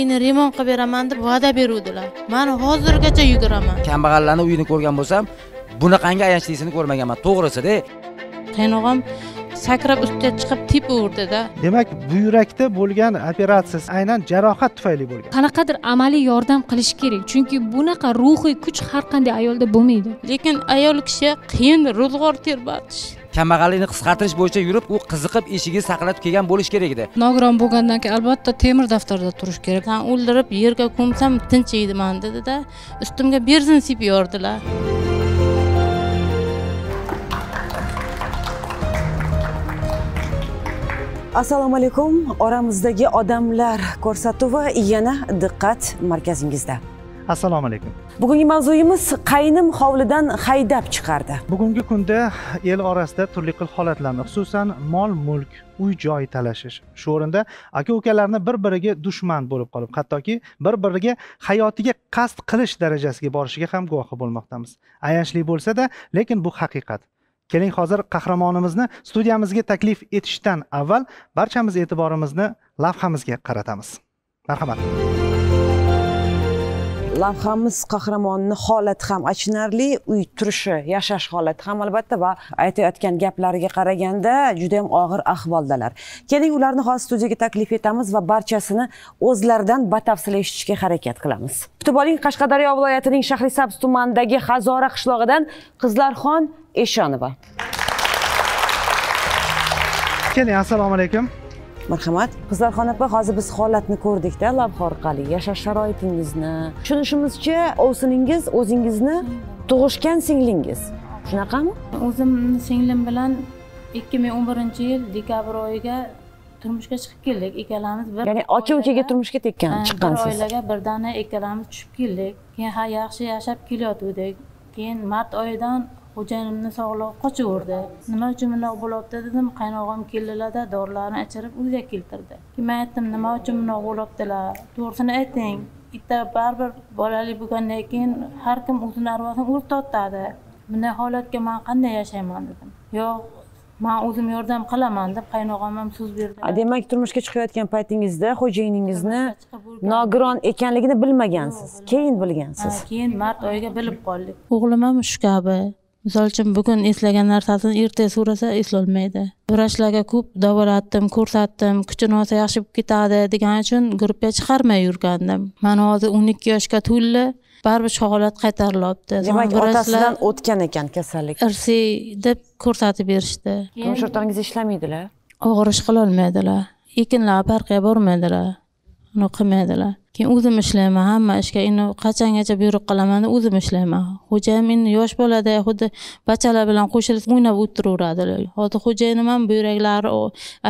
uyini remont qilib beraman deb va'da beruvdilar. Mani hozirgacha yuguraman. Kambag'allarni uyini ko'rgan bo'lsam bunaqangi ayanchlisini ko'rmaganman to'g'risida qaynog'am sakrab ustiga chiqib tepaverdida demak buyrakda bo'lgan operatsiya aynan jarohat tufayli bo'lgan. Qanaqadir amaliy yordam qilish kerak chunki bunaqa ruhiy kuch har qanday ayolda bo'lmaydi. Lekin ayol kishi qiyin ro'zg'or terbatish kambag'allikni qisqartirish bo'yicha yurib u qiziqib eshigini saqlatib kelgan bo'lishi kerak edi. Nogiron bo'lgandan keyin albatta temir daftarda turish kerak. San o'ldirib yerga ko'msam tinchiydiman dedida. Ustimga benzin sepib yubordilar assalomu alaykum. Oramizdagi odamlar ko'rsatuvi yana diqqat markazingizda assalomu alaykum. Bugungi mavzuyimiz qaynim hovlidan haydab chiqardi. Bugungi kunda el orasida turli xil holatlarni xususan mol mulk uy joy talashish. Shu o'rinda aka ukalarni bir biriga dushman bo'lib qolib hattoki bir biriga hayotiga qasd qilish darajasiga borishiga ham guvohi bo'lmoqdamiz. Ayanchli bo'lsada lekin bu haqiqat. Keling hozir qahramonimizni studiyamizga taklif etishdan avval barchamiz e'tiborimizni lavhamizga qaratamiz. Marhamat lavhamiz qahramonni holati ham achinarli uy turishi yashash holati ham albatta va aytayotgan gaplariga qaraganda juda yam og'ir ahvoldalar. Keling ularni hozir studiyaga taklif etamiz va barchasini o'zlaridan batafsil eshitishga harakat qilamiz. Kutib oling qashqadaryo viloyatining shahrisabz tumanidagi hazora qishlog'idan qizlarxon eshonova. Keling assalomu alaykum. Marhamat. Qizlarxon opa hozir biz holatni ko'rdikda lavha orqali yashash sharoitingizni. Tushunishimizcha ovsiningiz o'zingizni tug'ishgan singlingiz. Shunaqami? O'zimni singlim bilan ikki ming o'n birinchi yil dekabr oyiga turmushga chiqib keldik. Ikkalamiz bir ya'ni aka ukaga turmushga tekkan Ha, bir chiqqansiz oilaga birdana ikkalamiz tushib keldik. Keyin ha yaxshi yashab kelayotgandik keyin mart oyidan xo'jayinimni sog'lig'i qochaverdi nima uchun bunaqa bo'lyapti dedim. Qaynog'am keldilarda dorilarni ichirib uyga keltirdi. Keyin man aytdim nima uchun bunaqa bo'lyaptilar? To'g'risini ayting. Bitta baribir bolali bo'lgandan keyin har kim o'zini arvosini o'zi tortadi bunday holatga man qanday yashayman? dedim. Yo'q man o'zim yordam qilaman deb qaynog'am ham so'z berdi. Demak turmushga chiqayotgan paytingizda xo'jayiningizni nogiron ekanligini bilmagansiz. Keyin bilgansiz. Keyin mart oyiga bilib qoldik. O'g'lim ham shu kabi misol uchun bugun eslagan narsasini ertaga so'rasa eslolmaydi. Vrachlarga ko'p davolatdim ko'rsatdim kuchini olsa yaxshi bo'lib ketadi degan uchun gruppaga chiqarmay yurgandim. Mana hozir o'n ikki yoshga to'ldi baribir holat qaytarilyapti. Demak otasidan o'tgan ekan kasallik. Irsiy deb ko'rsatib berishdi. Turmush o'rtog'ingiz ishlamaydilar? Og'ir ish qilolmaydilar. Ekinlar parkga bormaydilar uni qilmaydilar keyin o'zim ishlayman hamma ishga endi qachongacha buyruq qilaman deb o'zim ishlayman. Xo'jayim endi yosh bolada xuddi bachalar bilan qo'shilib o'ynab o'tiraveradilar hozir xo'jayinim ham buyraklari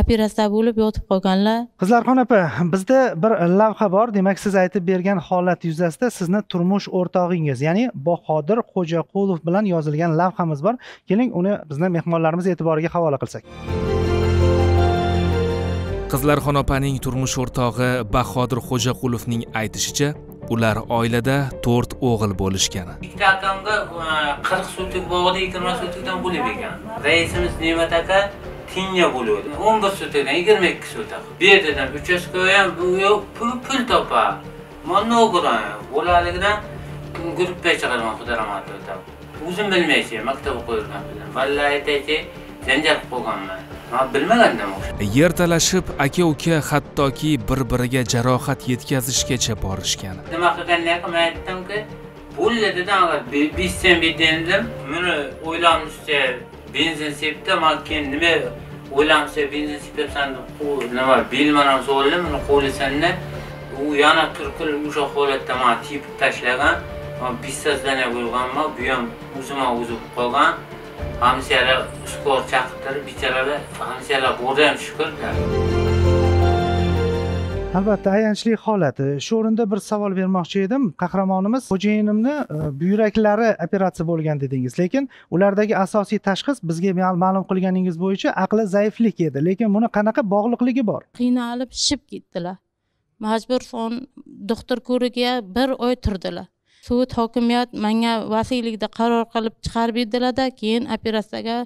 operatsiya bo'lib yotib qolganlar. Qizlarxon opa bizda bir lavha bor. Demak siz aytib bergan holat yuzasida sizni turmush o'rtog'ingiz ya'ni bahodir xo'jaqulov bilan yozilgan lavhamiz bor. Keling uni bizni mehmonlarimiz e'tiboriga havola qilsak. Qizlarxon opaning turmush o'rtog'i bahodir xo'jaqulovning aytishicha ular oilada to'rt o'g'il bo'lishgan ikkita akamga e, qirq sutik bog'da yigirma sutikdan bo'lib ekan. Raisimiz ne'mat aka tiyinga bo'ladi o'n bir sutikdan yigirma ikki sutik bu yerdadan uchastka ham bu yoq pul pul topar. Man nogiron bolaligidan guruhga chiqarman, xudo rahmat aytib o'zim bilmaychi maktab o'qiyotgan bilan vallah aytaychi janjal qilib qo'yganman. Man bilmagandim o'sha. Yer talashib aka uka hattoki bir biriga jarohat yetkazishgacha borishgan. Nima qilgandan keyin man aytdimki bo'ldi dedim agar bersam berayin dedim buni o'ylamni ustiga benzin sepdi man keyin nima o'ylamni ustiga benzin sepyapsan deb qo'l nima belman ham so'raldim buni qo'lisanda u yana turkil o'sha holatda man tepib tashlagan. Bessazlana bo'lganman bu ham o'zimga o'zi bo'lib qolgan hamsiyalar skor chaqirtirib bechoralar hamsiyalar bordi ham shukurda albatta ayanchli holati. Shu o'rinda bir savol bermoqchi edim. Qahramonimiz xo'jayinimni e, buyraklari operatsiya bo'lgan dedingiz. Lekin ulardagi asosiy tashxis bizga ma'l- ma'lum qilganingiz bo'yicha aqli zaiflik edi. Lekin buni qanaqa bog'liqligi bor? Qiynalib shishib ketdilar. Majbur son doktor ko'rigiga bir oy turdilar sud hokimiyat manga vasiylikda qaror qilib chiqarib berdilarda keyin operatsiyaga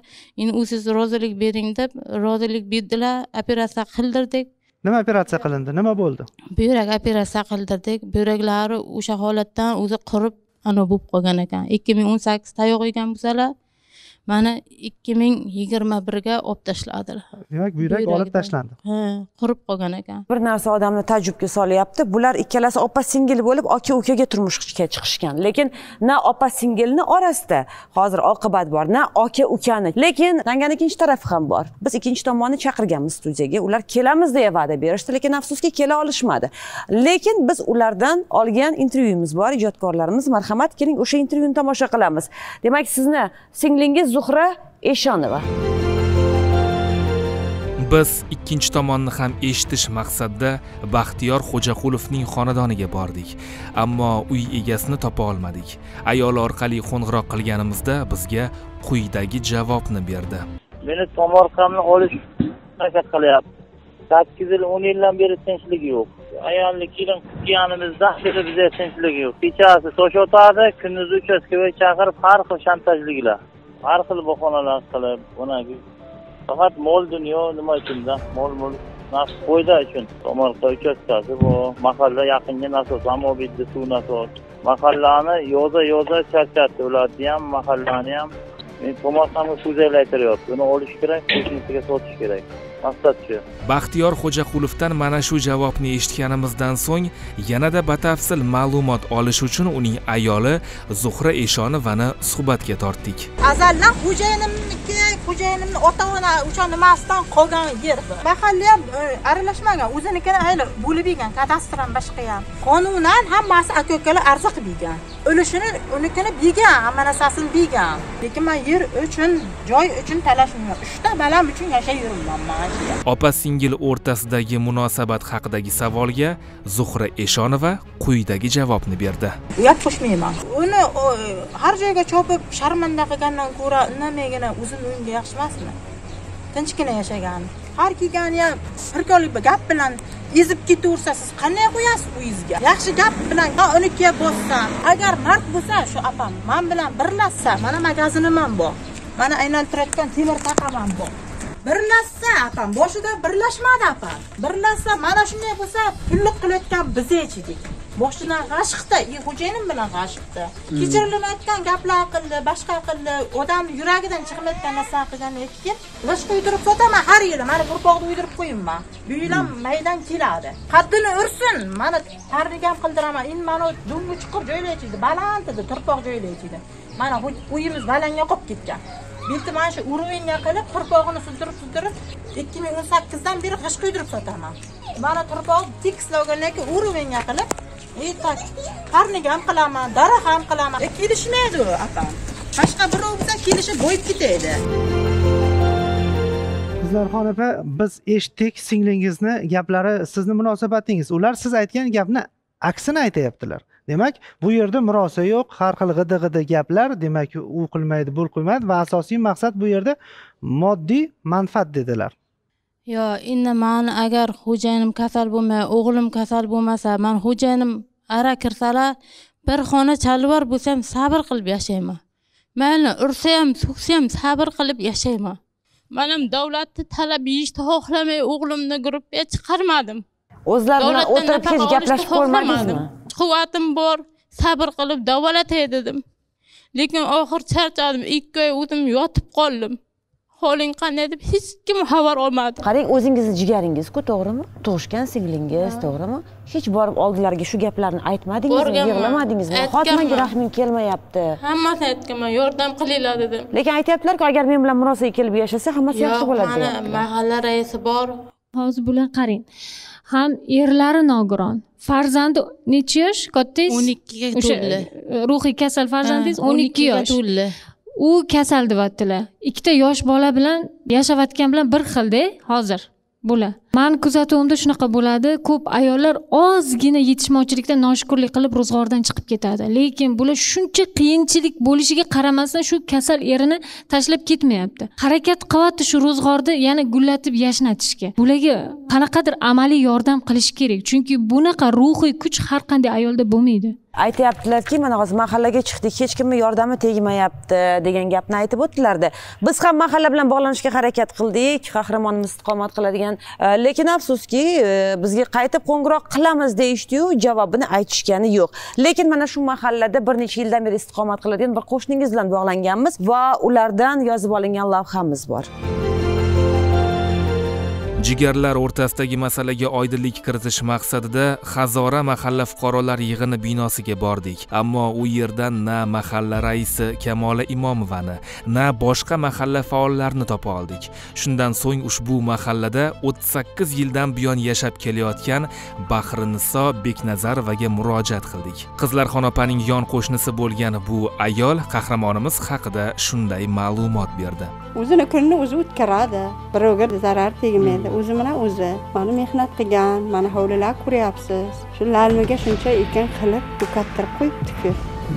endi u siz rozilik bering deb rozilik berdilar operatsiya qildirdik. Nima operatsiya qilindi? Nima bo'ldi? Buyrak operatsiya qildirdik. Buyraklari o'sha holatdan o'zi qurib anavi bo'lib qolgan ekan. Ikki ming o'n sakkizda tayoq yegan bo'lsalar mana ikki ming yigirma birga olib tashladilar demak buyrak olib tashlandi. Ha qurib qolgan ekan. Bir narsa odamni taajjubga solyapti. Bular ikkalasi opa singil bo'lib aka ukaga turmushga chiqishgan. Lekin na opa singilni orasida hozir oqibat bor na aka ukani. Lekin tangani ikkinchi tarafi ham bor. Biz ikkinchi tomonni chaqirganmiz studiyaga. Ular kelamiz deya va'da berishdi lekin afsuski kela olishmadi. Lekin biz ulardan olgan intervyumiz bor ijodkorlarimiz marhamat keling o'sha intervyuni tomosha qilamiz. Demak sizni singlingiz zuhra eshonova. Biz ikkinchi tomonni ham eshitish maqsadida baxtiyor xo'jaqulovning xonadoniga bordik. Ammo uy egasini topa olmadik. Ayol orqali qo'ng'iroq qilganimizda bizga quyidagi javobni berdi. Meni tomorqamni olish harakat qilyapti. Sakkiz yil o'n yildan beri tinchlik yo'q. Ayolni kelin qilganimizdan beri bizda tinchlik yo'q. Kechasi tosh otadi kunduzi uchastkaga chaqirib har xil shantajliklar har xil bahonalar qilib bunaqa faqat mol dunyo nima uchunda? Mol mulk naqd foyda uchun. Tomorqa uchastkasi bu mahalla yaqinga nasos amobidda suv nasos mahallani yoza yoza charchatdi ularni ham mahallani ham. Tomorqani tomorqamga so'zaklaytiryapti uni olish kerak qo'shnisiga sotish kerak. Maqsad shu baxtiyor xo'jaqulovdan mana shu javobni eshitganimizdan so'ng yanada batafsil ma'lumot olish uchun uning ayoli zuhra eshonovani suhbatga tortdik. Azaldan xo'jayinimniki xo'jayinimni ota ona o'sha nimasidan qolgan yer bu. Mahalla ham e, aralashmagan o'zinikini ayli bo'lib yegan kadastr ham boshqa ham. Qonunan hammasi aka ukalar arza qilib yegan ulushini unikini yegan hamma narsasini yegan lekin man yer uchun joy uchun talashmayman uchta balam uchun yashab yuribman man. Opa singil o'rtasidagi munosabat haqidagi savolga zuhra eshonova quyidagi javobni berdi. Uyat qo'shmayman. Uni har joyga chopib sharmanda qilgandan ko'ra indamaygina o'zini uyimda yaxshi emasmi tinchgina yashagan har kelgani ham firkolik gap bilan ezib ketaversa siz qanday qo'yasiz uyingizga? Yaxshi gap bilan unikiga bossam agar mard bo'lsa shu opam man bilan birlashsa mana magazinim ham bor. Mana aylantirayotgan temir taqam ham bor. Birlashsa opam boshida birlashmadi opam birlashsa mana shunday bo'lsa pullik qilayotgan biz edik boshidan g'ashiqda и xo'jayinim bilan g'ashiqda kechirilmayotgan gaplar qildi boshqa qildi odamni yuragidan chiqmayotgan narsa qilgandan keyin g'isht uydirib sotaman har yili mana qo'rqoqni uydirib qo'yibman bu yil ham maydan keladi. Qaddini ursin mana tarnik ham qildiraman. Endi mana dumni chuqur joylaychiydi baland edi turpoq joylaychiydi mana uyimiz balanga qolib ketgan bitta mana shu уровеньga qilib turpog'ini suzdirib suzdirib ikki ming o'n sakkizdan beri g'isht quydirib sotaman. Mana turpoq tekislovgandan keyin уровеньga qilib и так qarniga ham qilaman daraxt ham qilaman. E, kelishmaydi u opam boshqa birov bo'lsa kelishib bo'yib ketaydi. Zarxon opa biz eshitdik singlingizni gaplari sizni munosabatingiz. Ular siz aytgan gapni aksini aytyaptilar demak bu yerda murosa yo'q. Har xil g'idi g'idi gaplar demak u qilmaydi bu qilmaydi va asosiy maqsad bu yerda moddiy manfaat dedilar. Yo endi mani agar xo'jayinim kasal bo'lmay o'g'lim kasal bo'lmasa man xo'jayinim ara kirsalar bir xona chalvar bo'lsa ham sabr qilib yashayman. Mayli ursa ham so'ksa ham sabr qilib yashayman. Man ham davlatni talab yeyishni xohlamay o'g'limni gruppaga chiqarmadim. O'zlari bilan o'tirib hech gaplashib ko'rmadingizmi quvvatim bor sabr qilib davolatay dedim. Lekin oxiri charchadim ikki oy o'zim yotib qoldim. Holing qanday deb hech kim xabar olmadi qarang o'zingizni jigaringizku to'g'rimi? Tug'ishgan singlingiz to'g'rimi? Hech borib oldilariga shu gaplarni aytmadingizmi yig'lamadingizmi? Xotimaga rahming kelmayapti. Hammasini aytganman yordam qilinglar dedim. Lekin aytyaptilarku agar men bilan murosaga kelib yashasa hammasi yaxshi bo'ladi mana mahalla raisi bor hozir bular qarang. Ham erlari nogiron. Farzandi necha yosh? Kattangiz o'n ikkiga to'ldi e, ruhiy kasal farzandingiz o'n ikki yosh. to'ldi u kasal deyaptilar. Ikkita yosh bola bilan yashayotgan bilan bir xilda hozir bular mani kuzatuvimda shunaqa bo'ladi. Ko'p ayollar ozgina yetishmovchilikda noshukurlik qilib ro'zg'ordan chiqib ketadi. Lekin bular shuncha qiyinchilik bo'lishiga qaramasdan shu kasal erini tashlab ketmayapti. Harakat qilyapti shu ro'zg'orni yana gullatib yashnatishga. Bularga qanaqadir amaliy yordam qilish kerak. Chunki bunaqa ruhiy kuch har qanday ayolda bo'lmaydi. Aytyaptilarki mana hozir mahallaga chiqdik. Hech kimni yordami tegmayapti degan gapni aytib o'tdilarda. Biz ham mahalla bilan bog'lanishga harakat qildik. Qahramonimiz istiqomat qiladigan e, lekin afsuski e, bizga qaytib qo'ng'iroq qilamiz deyishdiyu javobini aytishgani yo'q. Lekin mana shu mahallada bir necha yildan beri istiqomat qiladigan bir qo'shningiz bilan bog'langanmiz va ulardan yozib olingan lavhamiz bor. Jigarlar o'rtasidagi masalaga oydinlik kiritish maqsadida hazora mahalla fuqarolar yig'ini binosiga bordik. Ammo u yerdan na mahalla raisi kamola imomovani na boshqa mahalla faollarini topa oldik. Shundan so'ng ushbu mahallada 38 yildan buyon yashab kelayotgan bahriniso beknazarovaga murojaat qildik. Qizlarxon opaning yon qo'shnisi bo'lgan bu ayol qahramonimiz haqida shunday ma'lumot berdi. O'zini kunini o'zi o'tkazadi birovga zarar tegmaydi. O'zi bilan o'zi. Mana mehnat qilgan mana hovlilar ko'ryapsiz shu lalmiga shuncha ekin qilib ko'kattirib qo'yibdiku.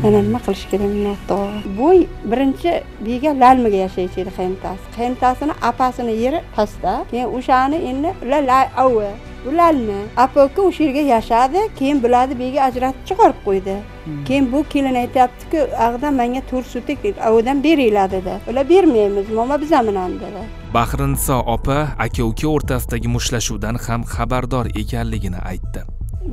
Yana nima qilish kerak minnatdor? Bu birinchi biyga lalmiga yashaychi edi qayintasi qayintasini apasini yeri pastda keyin o'shani endi ular avi ularni apa uka o'sha yerga yashadi keyin bularni bega ajratib chiqarib qo'ydi. Keyin bu kelin aytyaptiku ag'dan manga to'rt sutik avidan beringlar dedi. Ular bermaymiz momo biza bilan dedi. Bahriniso opa aka uka o'rtasidagi mushtlashuvdan ham xabardor ekanligini aytdi.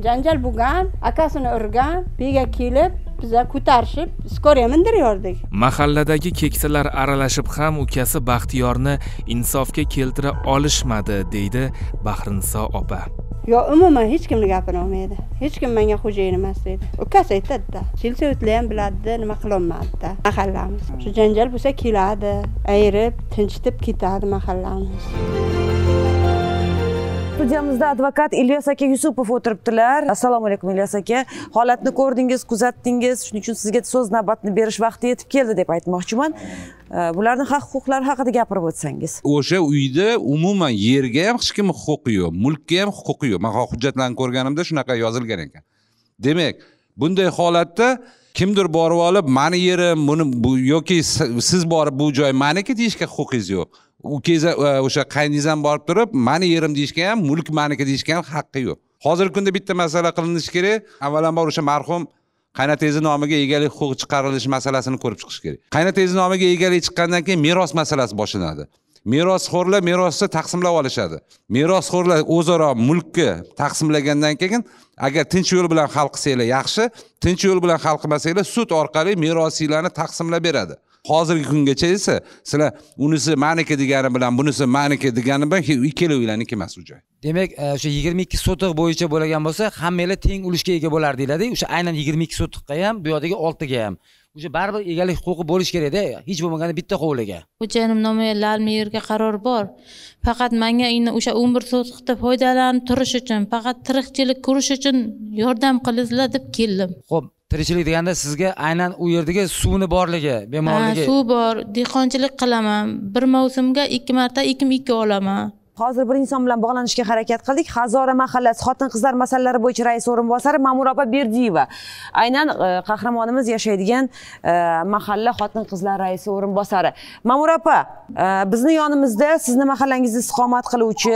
Janjal bo'lgan akasini urgan bega kelib biza ko'tarishib skoriya mindiryordik mahalladagi keksalar aralashib ham ukasi baxtiyorni insofga keltira olishmadi deydi bahriniso opa. Yo umuman hech kimni gapini olmaydi. Hech kim menga xo'jayin emas deydi. Ukasi aytadida selsovitlar ham biladida nima qilolmadida mahallamiz. Shu janjal bo'lsa keladi ayirib tinchitib ketadi mahallamiz studiyamizda advokat ilyos aka yusupov o'tiribdilar. Assalomu alaykum ilyos aka. Holatni ko'rdingiz kuzatdingiz. Shuning uchun sizga so'z navbatini berish vaqti yetib keldi deb aytmoqchiman. Bularni haq huquqlari haqida gapirib o'tsangiz. O'sha uyda umuman yerga ham hech kimni huquqi yo'q mulkka ham huquqi yo'q. Man hujjatlarni ko'rganimda shunaqa yozilgan ekan. Demak bunday holatda kimdir borib olib mani yerim buni bu yoki siz borib bu joy maniki deyishga huquqingiz yo'q. Ukangiz e, o'sha qayningiz ham borib turib mani yerim deyishga ham mulk maniki deyishga ham haqqi yo'q. Hozirgi kunda bitta masala qilinishi kerak. Avvalambor o'sha marhum qaynotangizni nomiga egalik huquqi chiqarilishi masalasini ko'rib chiqish kerak. Qaynotangizni nomiga egalik chiqqandan keyin meros masalasi boshlanadi. Merosxo'rlar merosni taqsimlab olishadi. Merosxo'rlar o'zaro mulkni taqsimlagandan keyin agar tinch yo'l bilan hal qilsanglar yaxshi tinch yo'l bilan hal qilmasanglar sud orqali merosinglarni taqsimlab beradi. Hozirgi kungacha esa sizlar unisi maniki degani bilan bunisi maniki degani bilan ikkalovinglarniki emas u joy. Demak e, o'sha yigirma ikki sotix bo'yicha bo'ladigan bo'lsa hammanglar teng ulushga ega bo'lardinglarda o'sha aynan yigirma ikki sotiqqa ham bu yoqdagi oltiga ham. O'sha baribir egalik huquqi bo'lishi kerakda hech bo'lmaganda bitta hovliga. Xo'jayinim nomiga lalmi yerga qaror bor. Faqat manga o'sha o'n bir sotixda foydalanib turish uchun faqat tirikchilik ko'rish uchun yordam qilinglar deb keldim. Ho'p tirikchilik deganda sizga aynan u yerdagi suvni borligi bemorligi. Suv bor dehqonchilik qilaman. Bir mavsumga ikki marta ekin ekib olaman hozir bir inson bilan bog'lanishga harakat qildik. Hazora mahallasi xotin qizlar masalalari bo'yicha rais o'rinbosari ma'mura opa berdiyeva aynan e, qahramonimiz yashaydigan e, mahalla xotin qizlar raisi o'rinbosari. Ma'mura opa e, bizni yonimizda sizni mahallangizni istiqomat qiluvchi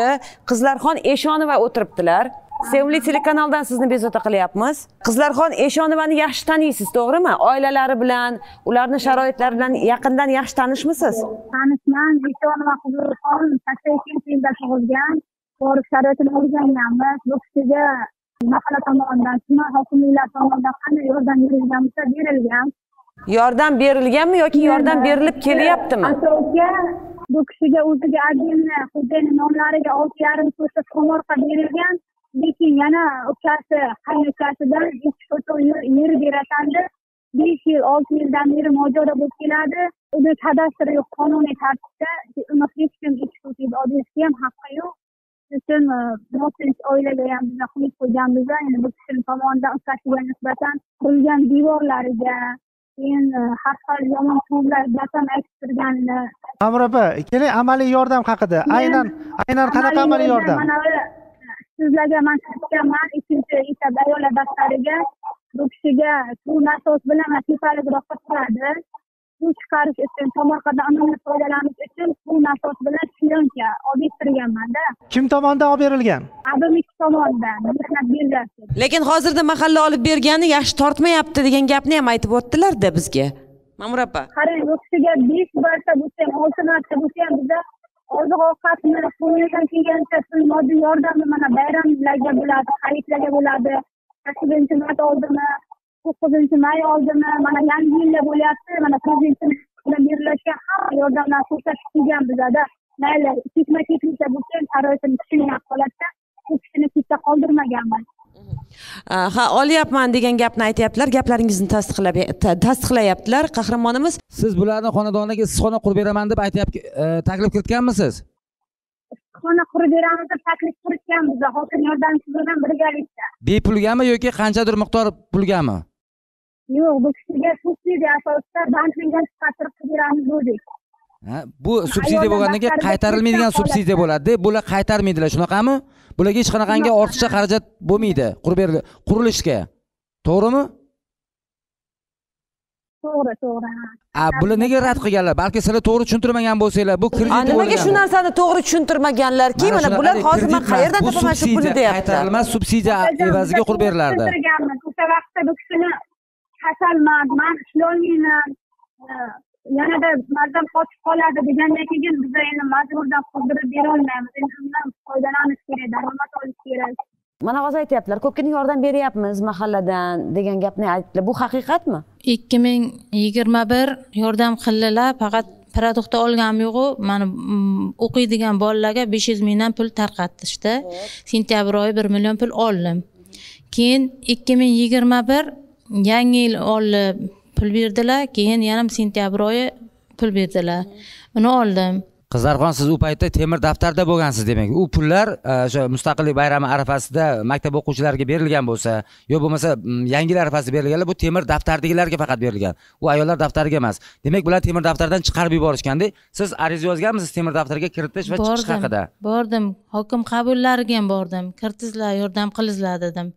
qizlarxon eshonova o'tiribdilar. Sevimli telekanaldan sizni bezovta qilyapmiz. Qizlarxon eshonovani yaxshi taniysiz to'g'rimi? Oilalari bilan ularni sharoitlari bilan yaqindan yaxshi tanishmisiz? Tanishman. Eshonova qizlarxon sakson ikkinchi yilda tug'ilgan borib sharoitini o'rganganmiz. Bu kishiga mahalla tomonidan tuman hokimliklar tomonidan qanday yordam berilgan bo'lsa berilgan. Yordam berilganmi yoki yordam berilib kelyaptimi? Asovga bu kishiga o'ziga отдельно xo'jayini nomlariga olti yarim tomorqa berilgan lekin yana ukasi qaynukasidan ikki yer berasan deb besh yil olti yildan beri mojaro bo'lib keladi. Uni kadastri yo'q qonuniy tartibda. Uni hech kim olishga ham haqqi yo'q. Uchun notinch oilaga ham biza qo'yib qo'yganmiz endi bu kishini tomonidan ukasiga nisbatan qurilgan devorlariga keyin har xil yomon so'zlar basam aytib turganini ma'mur opa keling amaliy yordam haqida. Aynan aynan qanaqa amaliy yordam sizlarga man kiritganman ikkinchi eshab ayollar daftariga bu kishiga suv nasos bilan tepaligroqqa turadi suv chiqarish uchun tomorqadan unumli foydalanish uchun suv nasos bilan plyonka olib bertirganmanda kim tomonidan olib berilgan? Abimik tomonidan mehnat birjasi lekin hozirda mahalla olib bergani yaxshi tortmayapti degan gapni ham aytib o'tdilarda bizga. Ma'mur opa. Qarang bu kishiga besh marta bo'lsa ham olti marta bo'lsa ham biza oziq ovqatni qo'lingizdan kelgancha pul moddiy yordamni mana bayramlarga bo'ladi hayitlarga bo'ladi. Sakkizinchi mart oldimi to'qqizinchi may oldimi mana yangi yilda bo'lyapti mana prezidentimiz bilan beriladigan hamma yordamlarni ko'rsatib kelgan bizada mayli ketma ketlikda bo'lsin sharoitini tushungan holatda u kishini chetda qoldirmaganman. Ha olyapman degan gapni aytyaptilar gaplaringizni tasdiqlab ta- tasdiqlayaptilar. Qahramonimiz siz bularni xonadoniga issiqxona qurib beraman deb aytyapti e, taklif kiritganmisiz? Xona qurib beramiz deb taklif kiritgan biza hokim yordamchisi bilan birgalikda. Bepulgami yoki qanchadir miqdor pulgami? Yo'q bu kishiga subsidiya asosida bankdan chiqartirib qilib beramiz dedik bu subsidiya bo'lgandan keyin qaytarilmaydigan subsidiya bo'ladi bular qaytarmaydilar. Shunaqami bularga hech qanaqangi ortiqcha xarajat bo'lmaydi. Qurilishga. To'g'rimi? To'g'ri to'g'ri. Ha. a bular nega rad qilganlar? Balki sizlar to'g'ri tushuntirmagan bo'lsanglar. Bu kredit nimaga shu narsani to'g'ri tushuntirmaganlarki Mana bular hozir man qayerdan topaman shu pulni deyaptilar qaytarilmas subsidiya evaziga qurib berilardi o'sha vaqtda bu kishini kasalman man ishlolmayman yanada mazam qochib qoladi degandan keyin biz endi majburdan qurdirib berolmaymiz. Endi undan foydalanish kerak daromad olish kerak. Mana hozir aytyaptilar ko'pgina yordam beryapmiz mahalladan degan gapni aytdilar bu haqiqatmi? Ikki ming yigirma bir yordam qildilar faqat produktni olganim yo'qu mana mm, o'qiydigan bolalarga besh yuz mingdan pul tarqatishdi. Sentyabr oyi bir million pul oldim. Keyin ikki ming yigirma bir yangi yil oldi pul berdilar keyin yana sentyabr oyi pul berdilar. Uni oldim. Qizlarxon siz u paytda temir daftarda bo'lgansiz demak. U pullar e, o'sha mustaqillik bayrami arafasida maktab o'quvchilariga berilgan bo'lsa yo bo'lmasa mm, yangi yil arafasida berilganlar bu temir daftardagilarga faqat berilgan. U ayollar daftariga emas. Demak bular temir daftardan chiqarib yuborishganda siz ariza yozganmisiz temir daftariga kiritish va chiqish haqida? Bordim. Hokim qabullariga ham bordim. Kiritizlar yordam qilinglar dedim.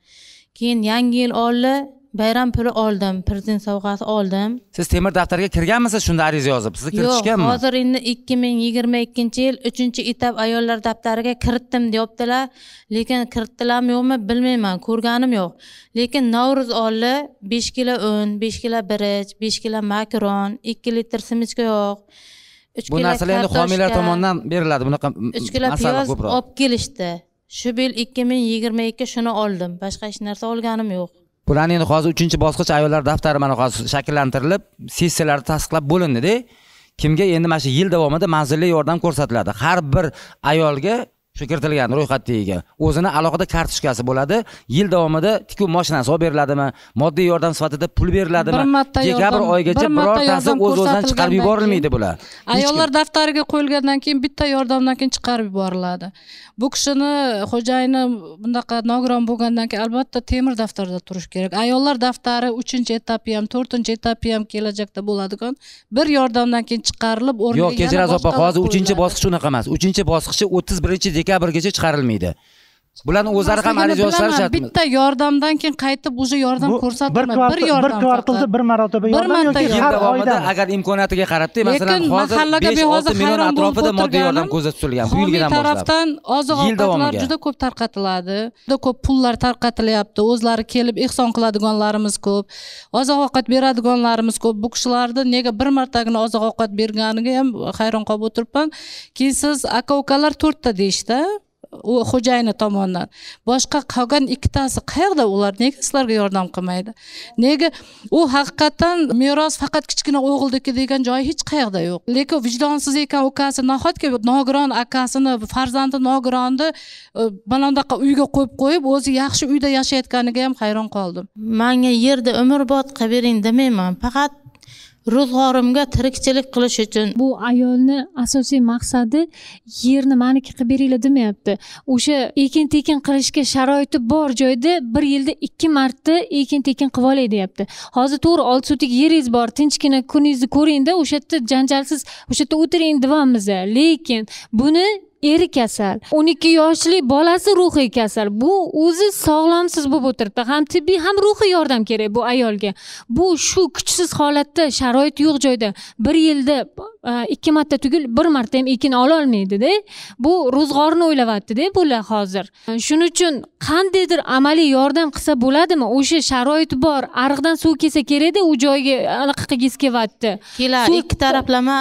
Keyin yangi yil oldi bayram puli oldim prezident sovg'asi oldim. Siz temir daftarga kirganmisiz? Shunda ariza yozib sizni yo'q kiritishganmi hozir endi ikki ming yigirma ikkinchi yil uchinchi etap ayollar daftariga kiritdim deyaptilar lekin kiritdilarmi yo'qmi bilmayman ko'rganim yo'q. Lekin navro'z oldi besh kilo un besh kilo birich besh kilo makaron ikki litr simichka yog' uch bu narsalar endi homiylar tomonidan beriladi bunaqa uch kilo piyoz olib kelishdi. Shu yil ikki ming yigirma ikki shuni oldim boshqa hech narsa olganim yo'q bularni endi hozir uchinchi bosqich ayollar daftari mana hozir shakllantirilib sessiyalarda tasdiqlab bo'lindida kimga endi mana shu yil davomida manzilli yordam ko'rsatiladi? Har bir ayolga shu kiritilgan ro'yxatdagiga o'zini alohida kartochkasi bo'ladi. Yil davomida tikuv mashinasi olib beriladimi? Moddiy yordam sifatida pul beriladimi? Bir marta dekabr oyigacha birortasi o'z o'zidan chiqarib yuborilmaydi bular ayollar daftariga qo'yilgandan keyin bitta yordamdan keyin chiqarib yuboriladi. Bu kishini xo'jayini bunaqa nogiron bo'lgandan keyin albatta temir daftarda turishi kerak. Ayollar daftari uchinchi etapi ham to'rtinchi etapi ham kelajakda bo'ladigan bir yordamdan keyin chiqarilib o'rniga yo'q kechirasiz opa hozir uchinchi bosqich unaqa emas. Uchinchi bosqichi o'ttiz birinchi dekabrgacha chiqarilmaydi. Bularni o'zlari ham ariza yozishlari shart bitta yordamdan keyin qaytib уже yordam Bu bir yordam bir kvartalda bir marotaba Bir yordam marta yoki yil davomida agar imkoniyatiga qarabda masalan hozir mahallaga besh olti million atrofida moddiy yordam ko'zda tutilgan bu yilgidan boshlab. tarafdan oziq ovqatlar juda ko'p tarqatiladi. Juda ko'p pullar tarqatilyapti. O'zlari kelib ehson qiladiganlarimiz ko'p oziq ovqat beradiganlarimiz ko'p. Bu kishilarni nega bir martagina oziq ovqat berganiga ham hayron qolib o'tiribman. Keyin siz aka ukalar to'rtta deyishdi u xo'jayini tomonidan boshqa qolgan ikkitasi qayerda? Ular nega sizlarga yordam qilmaydi? Nega u haqiqatdan meros faqat kichkina o'g'ilniki degan joyi hech qayerda yo'q? Lekin vijdonsiz ekan ukasi nahotki nogiron akasini farzandi nogironni e, mana bunaqa uyga qo'yib qo'yib o'zi yaxshi uyda yashayotganiga ham hayron qoldim. Manga yerda umrbod qilib bering demayman. Faqat ro'zg'orimga tirikchilik qilish uchun. Bu ayolni asosiy maqsadi yerni maniki qilib beringlar demayapti. O'sha ekin tekin qilishga sharoiti bor joyda bir yilda ikki marta ekin tekin qilib olay deyapti. Hozir to'g'ri olti sotix yeringiz bor tinchgina kuningizni ko'ringda o'sha yerda janjalsiz o'sha yerda o'tiring deyapmiz lekin buni eri kasal o'n ikki yoshli bolasi ruhiy kasal. Bu o'zi sog'lomsiz bo'lib o'tiribdi. Ham tibbiy ham ruhiy yordam kerak bu ayolga. Bu shu kuchsiz holatda sharoit yo'q joyda bir yilda ikki marta tugul bir marta ham ekin ololmaydida bu ro'zg'orni o'ylayaptida bular hozir. Shuning uchun qandaydir amaliy yordam qilsa bo'ladimi? O'sha sharoiti bor ariqdan suv kelsa kerakda u joyga anaqa qilgisi kelyapti. Kelar Suv- ikki tomonlama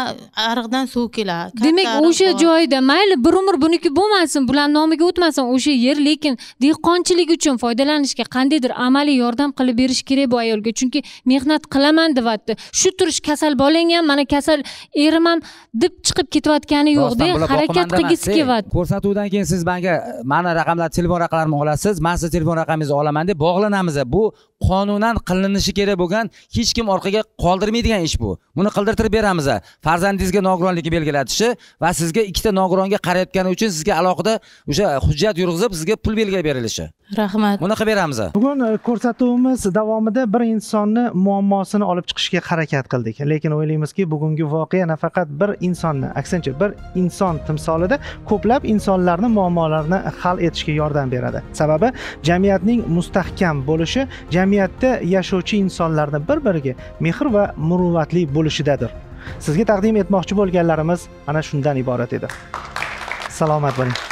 ariqdan suv Katta demak o'sha joyda mayli bir umr buniki bo'lmasin bularni nomiga o'tmasin o'sha yer lekin dehqonchilik uchun foydalanishga qandaydir amaliy yordam qilib berish kerak bu ayolga. Chunki mehnat qilaman deyapti shu turish kasal bolang ham mana kasal erim ham deb chiqib ketayotgani yo'qda harakat qilgisi kelyapti ko'rsatuvdan keyin siz menga mani raqamlar telefon raqamlarimni olasiz man sizni telefon raqamingizni olaman deb bog'lanamiz. Bu qonunan qilinishi kerak bo'lgan hech kim orqaga qoldirmaydigan ish bu. Buni qildirtirib beramiz. Farzandingizga nogironligi belgilatishi va sizga ikkita nogironga qarayotgani uchun sizga alohida o'sha hujjat yurg'izib sizga pul belgilab berilishi rahmat. Qilib beramiz bugun e, ko'rsatuvimiz davomida bir insonni muammosini olib chiqishga harakat qildik. Lekin o'ylaymizki bugungi voqea nafaqat bir insonni aksincha bir inson timsolida ko'plab insonlarni muammolarini hal etishga yordam beradi. Sababi jamiyatning mustahkam bo'lishi jamiyatda yashovchi insonlarni bir biriga mehr va muruvvatli bo'lishidadir. Sizga taqdim etmoqchi bo'lganlarimiz ana shundan iborat edi. Salomat bo'ling